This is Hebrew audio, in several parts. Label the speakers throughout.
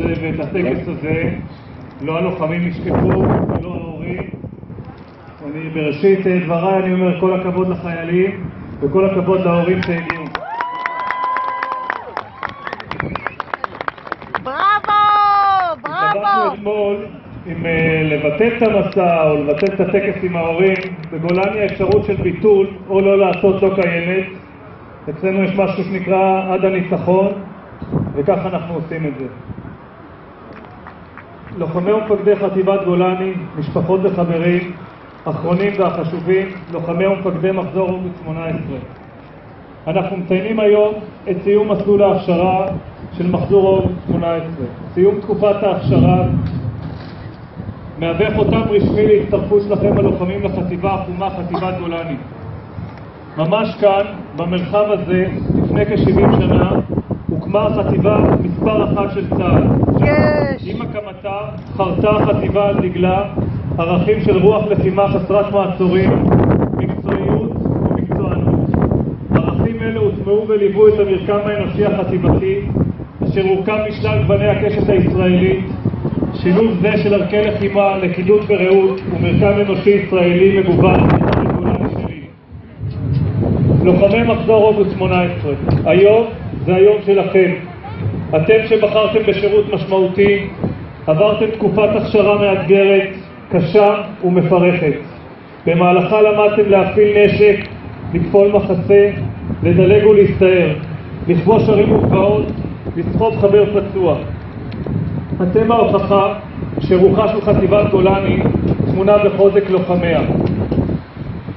Speaker 1: הזה ואת הטקס הזה לא הלוחמים נשכחו ולא ההורים. אני בראשית אה, דבריי אני אומר כל הכבוד לחיילים וכל הכבוד להורים שהגיעו.
Speaker 2: בראבו! בראבו!
Speaker 1: אתמול אם אה, לבטל את המסע או לבטל את הטקס עם ההורים. בגולני האפשרות של ביטול או לא לעשות לא קיימת. אצלנו יש משהו שנקרא עד הניצחון, וככה אנחנו עושים את זה. לוחמי ומפקדי חטיבת גולני, משפחות וחברים, אחרונים והחשובים, לוחמי ומפקדי מחזור אוגוסט 18. אנחנו מציינים היום את סיום מסלול ההכשרה של מחזור אוגוסט 18. סיום תקופת ההכשרה מהווה חותם רשמי להצטרפות שלכם הלוחמים לחטיבה החומה חטיבת גולני. ממש כאן, במרחב הזה, לפני כ-70 שנה, הוקמה החטיבה מספר אחת של צה"ל.
Speaker 2: יש!
Speaker 1: עם הקמתה חרתה החטיבה על דגלה ערכים של רוח לחימה חסרת מעצורים, מקצועיות ומקצוענות. ערכים אלה הוטמעו וליוו את המרקם האנושי החטיבתי, אשר הורכב משלל גווני הקשת הישראלית. שילוב זה של ערכי לחימה, לכידות ורעות ומרקם אנושי ישראלי מגוון. לוחמי מחזור אוגוסט 18, היום זה היום שלכם. אתם שבחרתם בשירות משמעותי, עברתם תקופת הכשרה מאתגרת, קשה ומפרכת. במהלכה למדתם להפעיל נשק, לפעול מחסה, לדלג ולהסתער, לכבוש ערים וגבעות, לסחוב חבר פצוע. אתם ההוכחה שרוחה של חטיבת גולני טמונה בחוזק לוחמיה.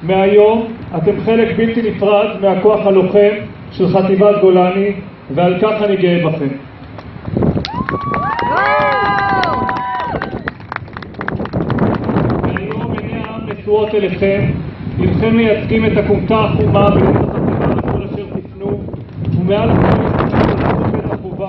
Speaker 1: מהיום אתם חלק בלתי נפרד מהכוח הלוחם של חטיבת גולני, ועל כך אני גאה בכם. נשואות אליכם, הנכם מייצגים את הכומתה החומה בתוך החטיבה לכל אשר תפנו, ומעל הכל את החובה